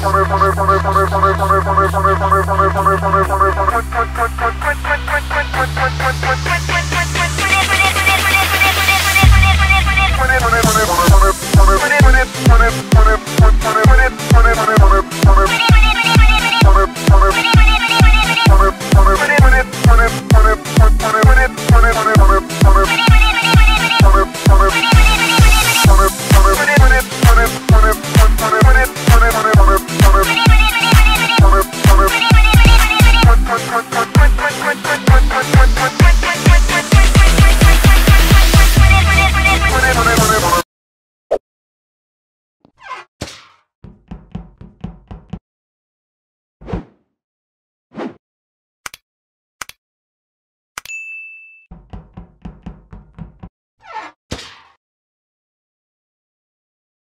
Put put put put put it, put it, put it, put it, what, what, what.